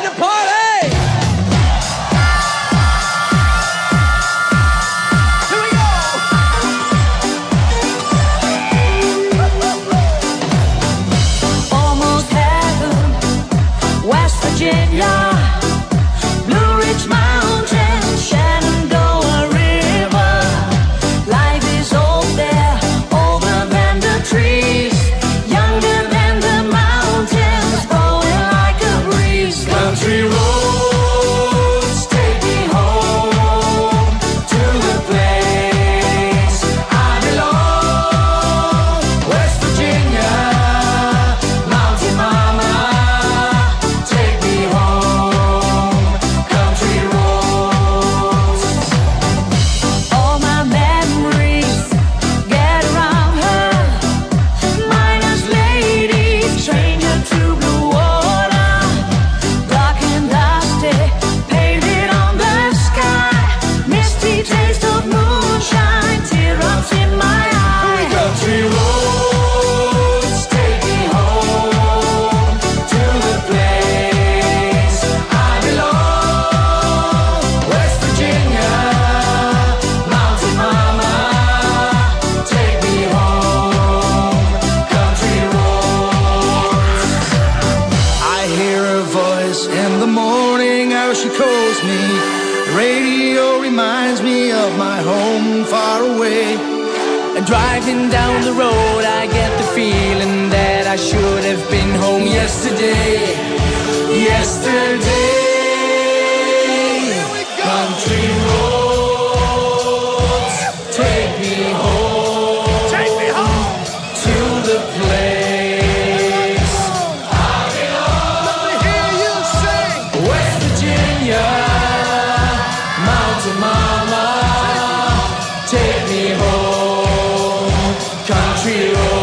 ready to party! country she calls me. The radio reminds me of my home far away. And Driving down the road, I get the feeling that I should have been home yesterday. Yesterday. zero.